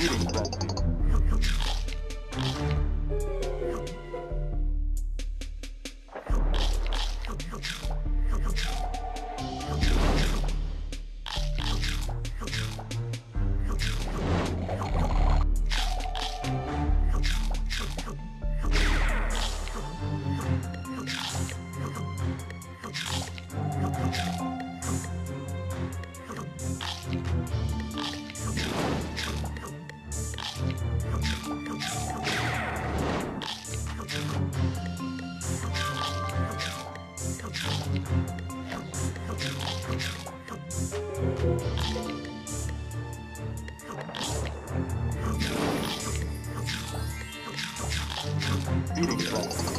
Eating frenzy. Eating frenzy.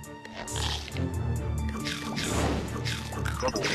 Double